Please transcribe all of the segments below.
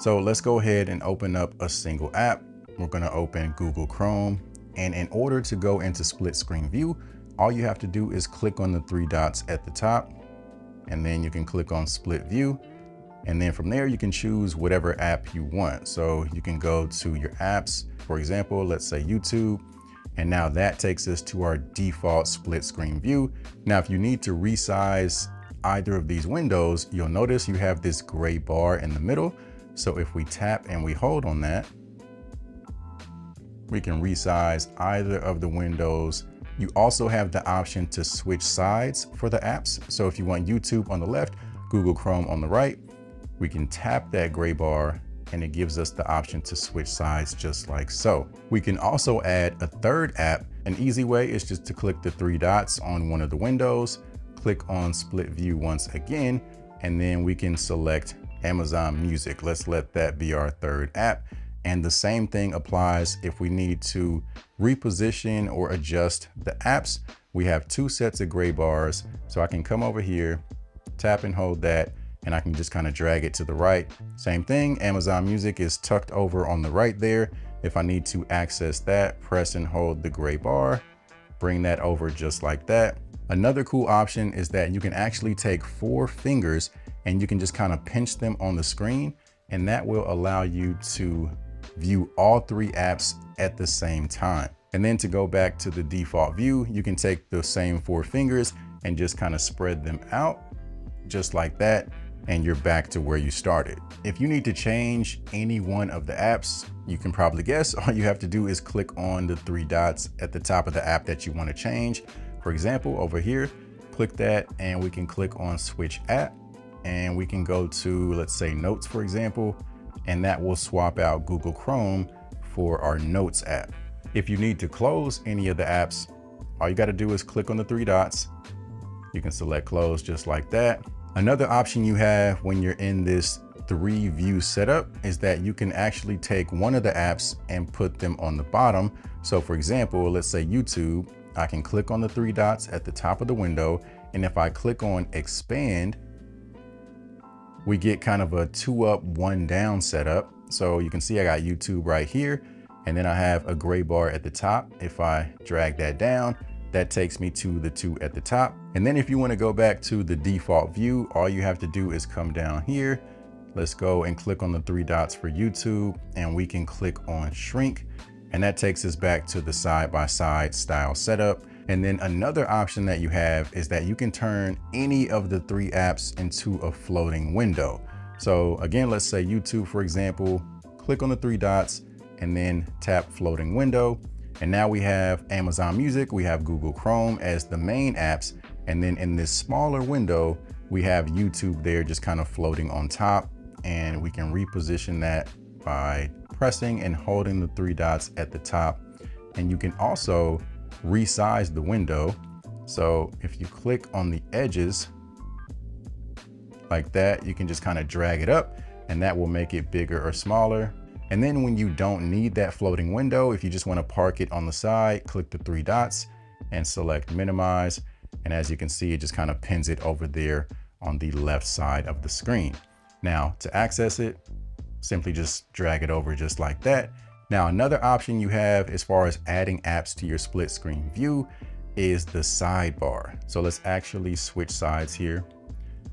So let's go ahead and open up a single app. We're gonna open Google Chrome. And in order to go into split screen view, all you have to do is click on the three dots at the top, and then you can click on split view. And then from there, you can choose whatever app you want. So you can go to your apps, for example, let's say YouTube, and now that takes us to our default split screen view. Now, if you need to resize either of these windows, you'll notice you have this gray bar in the middle. So if we tap and we hold on that, we can resize either of the windows. You also have the option to switch sides for the apps. So if you want YouTube on the left, Google Chrome on the right, we can tap that gray bar and it gives us the option to switch sides just like so. We can also add a third app. An easy way is just to click the three dots on one of the windows, click on split view once again, and then we can select Amazon Music. Let's let that be our third app. And the same thing applies if we need to reposition or adjust the apps. We have two sets of gray bars. So I can come over here, tap and hold that, and I can just kind of drag it to the right. Same thing, Amazon Music is tucked over on the right there. If I need to access that, press and hold the gray bar, bring that over just like that. Another cool option is that you can actually take four fingers and you can just kind of pinch them on the screen and that will allow you to view all three apps at the same time. And then to go back to the default view, you can take the same four fingers and just kind of spread them out just like that and you're back to where you started. If you need to change any one of the apps, you can probably guess all you have to do is click on the three dots at the top of the app that you want to change. For example, over here, click that and we can click on switch app and we can go to, let's say notes, for example, and that will swap out Google Chrome for our notes app. If you need to close any of the apps, all you got to do is click on the three dots. You can select close just like that. Another option you have when you're in this three view setup is that you can actually take one of the apps and put them on the bottom. So for example, let's say YouTube, I can click on the three dots at the top of the window. And if I click on expand, we get kind of a two up, one down setup. So you can see I got YouTube right here, and then I have a gray bar at the top. If I drag that down, that takes me to the two at the top. And then if you wanna go back to the default view, all you have to do is come down here. Let's go and click on the three dots for YouTube and we can click on shrink. And that takes us back to the side-by-side -side style setup. And then another option that you have is that you can turn any of the three apps into a floating window. So again, let's say YouTube, for example, click on the three dots and then tap floating window. And now we have Amazon Music, we have Google Chrome as the main apps. And then in this smaller window, we have YouTube there just kind of floating on top. And we can reposition that by pressing and holding the three dots at the top. And you can also resize the window. So if you click on the edges like that, you can just kind of drag it up and that will make it bigger or smaller. And then when you don't need that floating window, if you just wanna park it on the side, click the three dots and select minimize. And as you can see, it just kind of pins it over there on the left side of the screen. Now to access it, simply just drag it over just like that. Now, another option you have as far as adding apps to your split screen view is the sidebar. So let's actually switch sides here.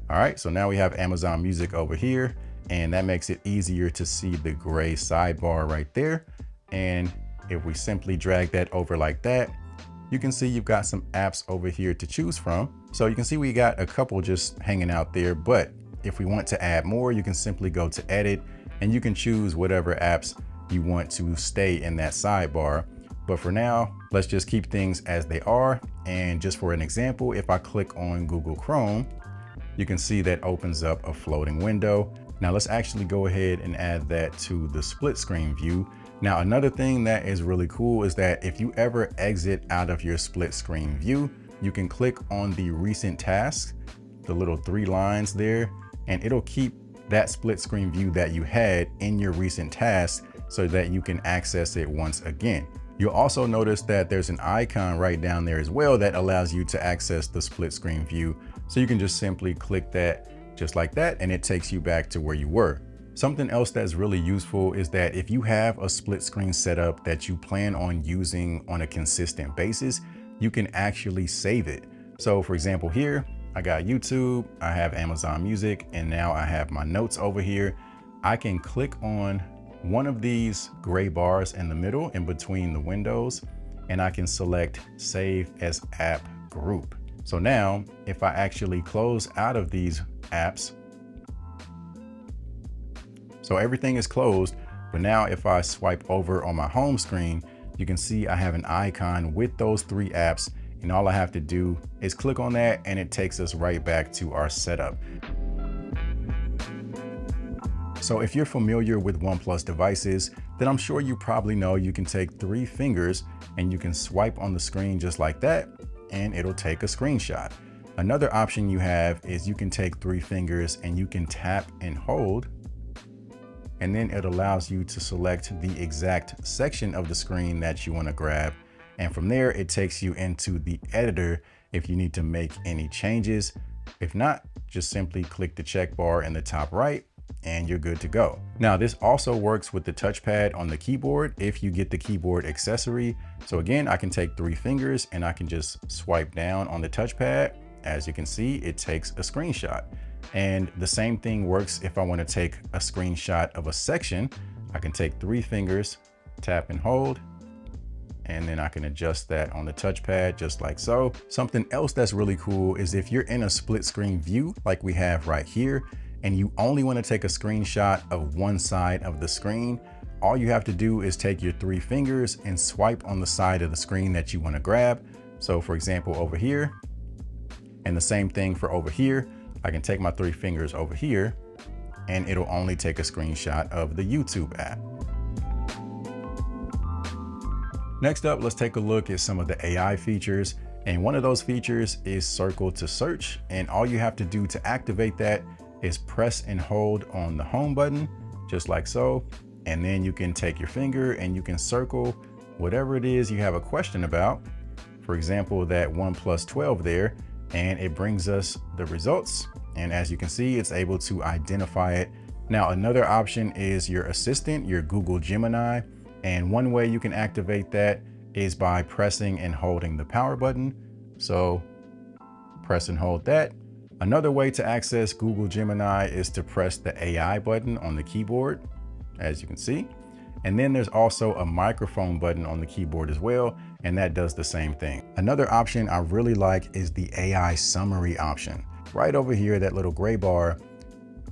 All right, so now we have Amazon Music over here and that makes it easier to see the gray sidebar right there. And if we simply drag that over like that, you can see you've got some apps over here to choose from. So you can see we got a couple just hanging out there, but if we want to add more, you can simply go to edit and you can choose whatever apps you want to stay in that sidebar. But for now, let's just keep things as they are. And just for an example, if I click on Google Chrome, you can see that opens up a floating window. Now let's actually go ahead and add that to the split screen view. Now another thing that is really cool is that if you ever exit out of your split screen view, you can click on the recent tasks, the little three lines there, and it'll keep that split screen view that you had in your recent tasks so that you can access it once again. You'll also notice that there's an icon right down there as well that allows you to access the split screen view. So you can just simply click that just like that and it takes you back to where you were. Something else that's really useful is that if you have a split screen setup that you plan on using on a consistent basis, you can actually save it. So for example, here, I got YouTube, I have Amazon Music, and now I have my notes over here. I can click on one of these gray bars in the middle in between the windows, and I can select Save as App Group. So now, if I actually close out of these apps, so everything is closed, but now if I swipe over on my home screen, you can see I have an icon with those three apps and all I have to do is click on that and it takes us right back to our setup. So if you're familiar with OnePlus devices, then I'm sure you probably know you can take three fingers and you can swipe on the screen just like that, and it'll take a screenshot. Another option you have is you can take three fingers and you can tap and hold and then it allows you to select the exact section of the screen that you wanna grab. And from there, it takes you into the editor if you need to make any changes. If not, just simply click the check bar in the top right and you're good to go. Now, this also works with the touchpad on the keyboard if you get the keyboard accessory. So again, I can take three fingers and I can just swipe down on the touchpad. As you can see, it takes a screenshot. And the same thing works if I wanna take a screenshot of a section. I can take three fingers, tap and hold, and then I can adjust that on the touchpad just like so. Something else that's really cool is if you're in a split screen view like we have right here, and you only wanna take a screenshot of one side of the screen, all you have to do is take your three fingers and swipe on the side of the screen that you wanna grab. So for example, over here, and the same thing for over here, I can take my three fingers over here and it'll only take a screenshot of the YouTube app. Next up, let's take a look at some of the AI features. And one of those features is circle to search. And all you have to do to activate that is press and hold on the home button, just like so. And then you can take your finger and you can circle whatever it is you have a question about. For example, that OnePlus 12 there, and it brings us the results. And as you can see, it's able to identify it. Now, another option is your assistant, your Google Gemini. And one way you can activate that is by pressing and holding the power button. So press and hold that. Another way to access Google Gemini is to press the AI button on the keyboard, as you can see. And then there's also a microphone button on the keyboard as well, and that does the same thing. Another option I really like is the AI summary option. Right over here, that little gray bar,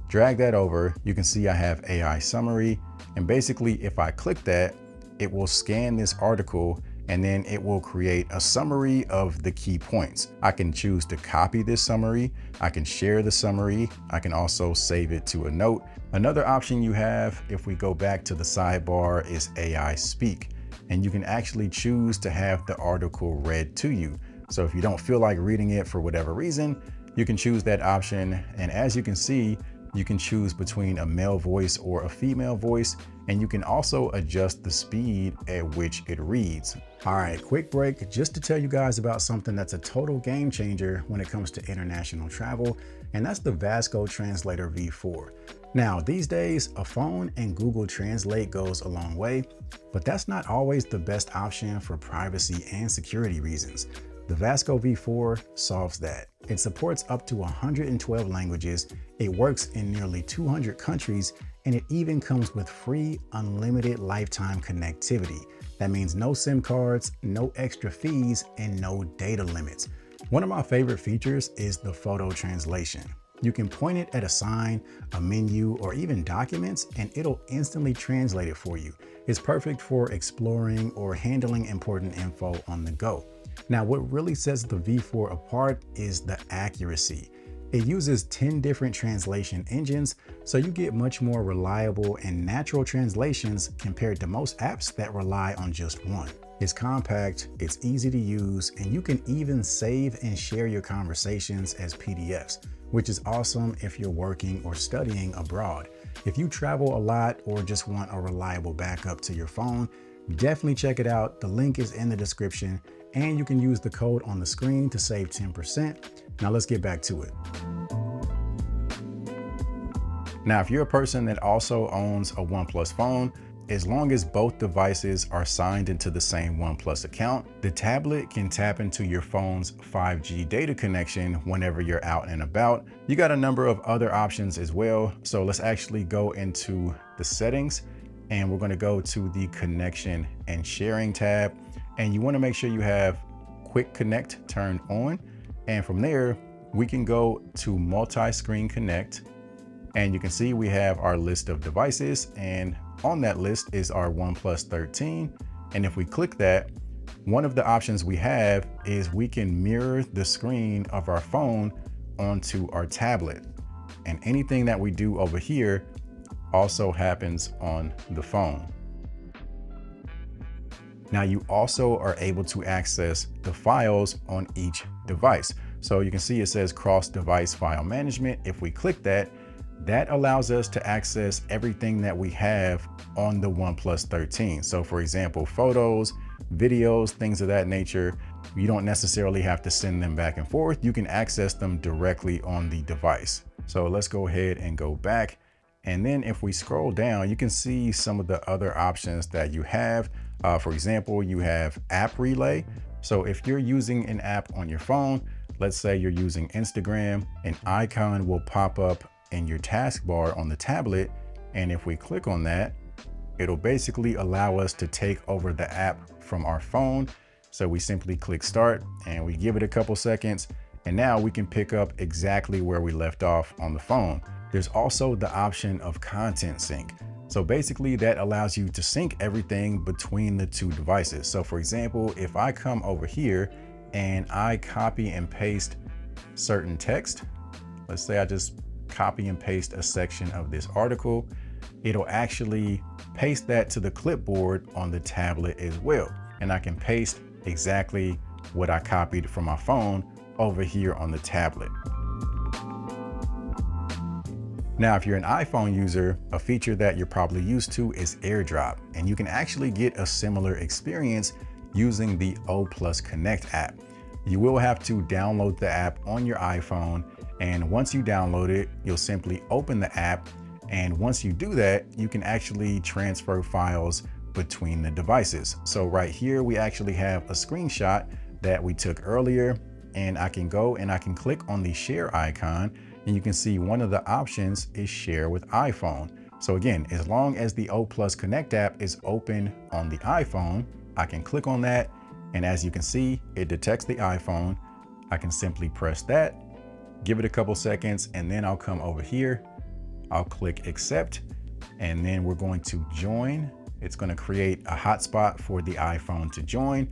drag that over, you can see I have AI summary. And basically, if I click that, it will scan this article and then it will create a summary of the key points. I can choose to copy this summary. I can share the summary. I can also save it to a note. Another option you have, if we go back to the sidebar, is AI Speak. And you can actually choose to have the article read to you. So if you don't feel like reading it for whatever reason, you can choose that option. And as you can see, you can choose between a male voice or a female voice, and you can also adjust the speed at which it reads. All right, quick break just to tell you guys about something that's a total game changer when it comes to international travel, and that's the Vasco Translator V4. Now, these days, a phone and Google Translate goes a long way, but that's not always the best option for privacy and security reasons. The Vasco V4 solves that. It supports up to 112 languages, it works in nearly 200 countries, and it even comes with free unlimited lifetime connectivity. That means no SIM cards, no extra fees, and no data limits. One of my favorite features is the photo translation. You can point it at a sign, a menu, or even documents, and it'll instantly translate it for you. It's perfect for exploring or handling important info on the go. Now, what really sets the V4 apart is the accuracy. It uses 10 different translation engines, so you get much more reliable and natural translations compared to most apps that rely on just one. It's compact, it's easy to use, and you can even save and share your conversations as PDFs, which is awesome if you're working or studying abroad. If you travel a lot or just want a reliable backup to your phone, definitely check it out. The link is in the description and you can use the code on the screen to save 10%. Now let's get back to it. Now, if you're a person that also owns a OnePlus phone, as long as both devices are signed into the same OnePlus account, the tablet can tap into your phone's 5G data connection whenever you're out and about. You got a number of other options as well. So let's actually go into the settings and we're gonna go to the connection and sharing tab. And you wanna make sure you have quick connect turned on. And from there, we can go to multi-screen connect and you can see we have our list of devices and on that list is our OnePlus 13. And if we click that, one of the options we have is we can mirror the screen of our phone onto our tablet. And anything that we do over here also happens on the phone. Now you also are able to access the files on each device. So you can see it says cross device file management. If we click that, that allows us to access everything that we have on the OnePlus 13. So for example, photos, videos, things of that nature, you don't necessarily have to send them back and forth. You can access them directly on the device. So let's go ahead and go back. And then if we scroll down, you can see some of the other options that you have. Uh, for example, you have app relay. So if you're using an app on your phone, let's say you're using Instagram, an icon will pop up in your taskbar on the tablet. And if we click on that, it'll basically allow us to take over the app from our phone. So we simply click start and we give it a couple seconds. And now we can pick up exactly where we left off on the phone. There's also the option of content sync. So basically that allows you to sync everything between the two devices. So for example, if I come over here and I copy and paste certain text, let's say I just copy and paste a section of this article, it'll actually paste that to the clipboard on the tablet as well. And I can paste exactly what I copied from my phone over here on the tablet. Now, if you're an iPhone user, a feature that you're probably used to is AirDrop, and you can actually get a similar experience using the O Plus Connect app. You will have to download the app on your iPhone and once you download it, you'll simply open the app. And once you do that, you can actually transfer files between the devices. So right here, we actually have a screenshot that we took earlier and I can go and I can click on the share icon and you can see one of the options is share with iPhone. So again, as long as the O Plus Connect app is open on the iPhone, I can click on that. And as you can see, it detects the iPhone. I can simply press that give it a couple seconds, and then I'll come over here. I'll click accept, and then we're going to join. It's gonna create a hotspot for the iPhone to join.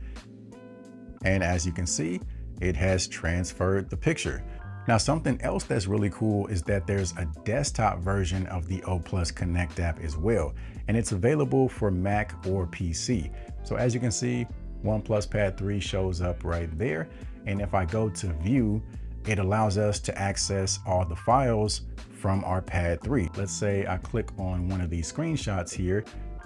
And as you can see, it has transferred the picture. Now, something else that's really cool is that there's a desktop version of the O Plus Connect app as well, and it's available for Mac or PC. So as you can see, OnePlus Pad 3 shows up right there. And if I go to view, it allows us to access all the files from our pad 3. Let's say I click on one of these screenshots here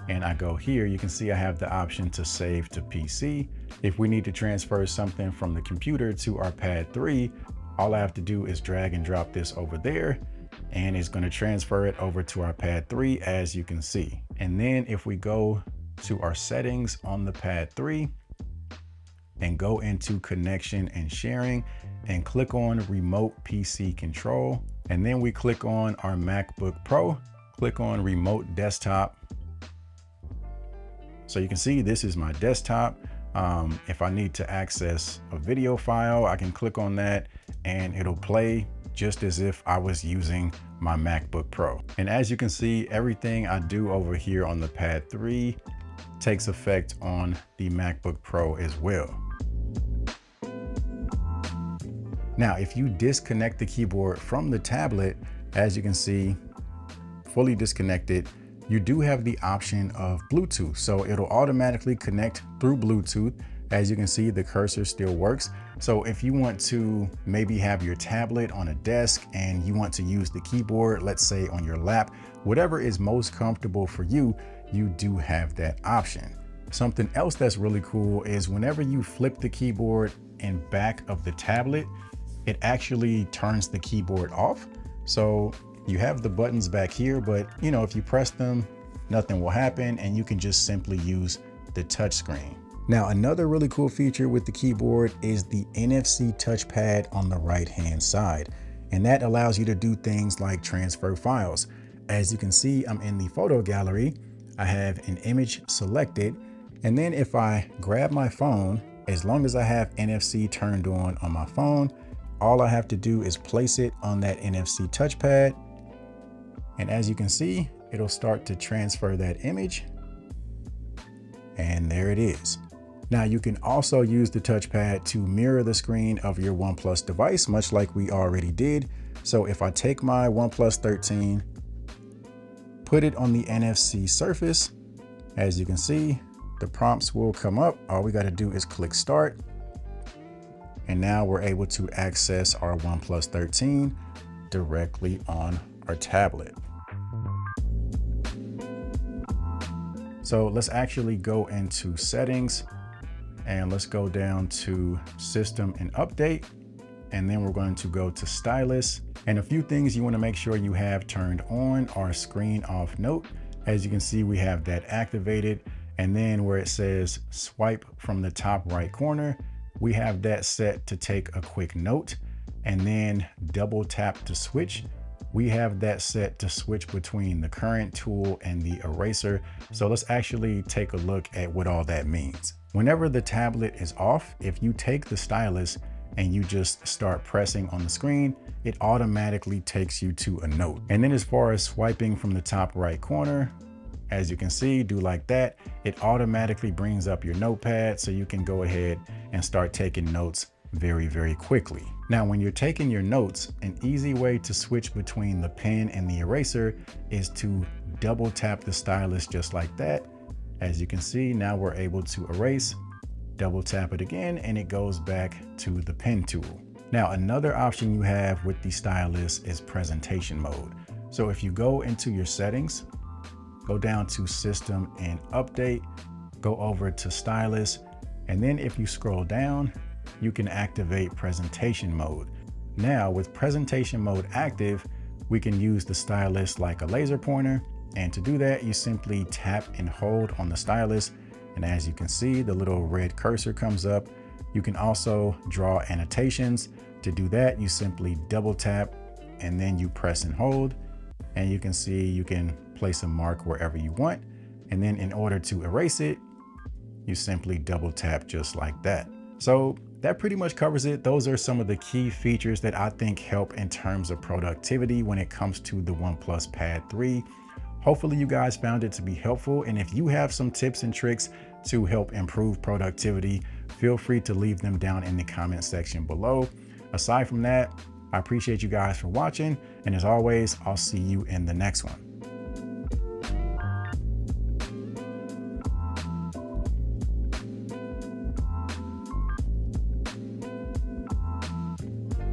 and I go here, you can see I have the option to save to PC. If we need to transfer something from the computer to our pad 3, all I have to do is drag and drop this over there and it's going to transfer it over to our pad 3 as you can see. And then if we go to our settings on the pad 3 and go into connection and sharing, and click on remote PC control. And then we click on our MacBook Pro, click on remote desktop. So you can see this is my desktop. Um, if I need to access a video file, I can click on that and it'll play just as if I was using my MacBook Pro. And as you can see, everything I do over here on the Pad 3 takes effect on the MacBook Pro as well. Now, if you disconnect the keyboard from the tablet, as you can see, fully disconnected, you do have the option of Bluetooth. So it'll automatically connect through Bluetooth. As you can see, the cursor still works. So if you want to maybe have your tablet on a desk and you want to use the keyboard, let's say on your lap, whatever is most comfortable for you, you do have that option. Something else that's really cool is whenever you flip the keyboard in back of the tablet, it actually turns the keyboard off. So You have the buttons back here, but you know, if you press them, nothing will happen and you can just simply use the touch screen. Now, another really cool feature with the keyboard is the NFC touchpad on the right hand side. And that allows you to do things like transfer files. As you can see, I'm in the photo gallery. I have an image selected. And then if I grab my phone, as long as I have NFC turned on on my phone, all I have to do is place it on that NFC touchpad and as you can see, it'll start to transfer that image. And there it is. Now you can also use the touchpad to mirror the screen of your OnePlus device, much like we already did. So if I take my OnePlus 13, put it on the NFC surface, as you can see, the prompts will come up. All we gotta do is click start. And now we're able to access our OnePlus 13 directly on our tablet. So let's actually go into settings and let's go down to system and update. And then we're going to go to stylus and a few things you want to make sure you have turned on are screen off note. As you can see, we have that activated. And then where it says swipe from the top right corner, we have that set to take a quick note and then double tap to switch we have that set to switch between the current tool and the eraser. So let's actually take a look at what all that means. Whenever the tablet is off, if you take the stylus and you just start pressing on the screen, it automatically takes you to a note. And then as far as swiping from the top right corner, as you can see, do like that, it automatically brings up your notepad so you can go ahead and start taking notes very, very quickly. Now, when you're taking your notes, an easy way to switch between the pen and the eraser is to double tap the stylus just like that. As you can see, now we're able to erase, double tap it again, and it goes back to the pen tool. Now, another option you have with the stylus is presentation mode. So if you go into your settings, go down to system and update, go over to stylus, and then if you scroll down, you can activate presentation mode. Now with presentation mode active, we can use the stylus like a laser pointer. And to do that, you simply tap and hold on the stylus. And as you can see, the little red cursor comes up. You can also draw annotations. To do that, you simply double tap and then you press and hold. And you can see you can place a mark wherever you want. And then in order to erase it, you simply double tap just like that. So that pretty much covers it. Those are some of the key features that I think help in terms of productivity when it comes to the OnePlus Pad 3. Hopefully you guys found it to be helpful. And if you have some tips and tricks to help improve productivity, feel free to leave them down in the comment section below. Aside from that, I appreciate you guys for watching. And as always, I'll see you in the next one.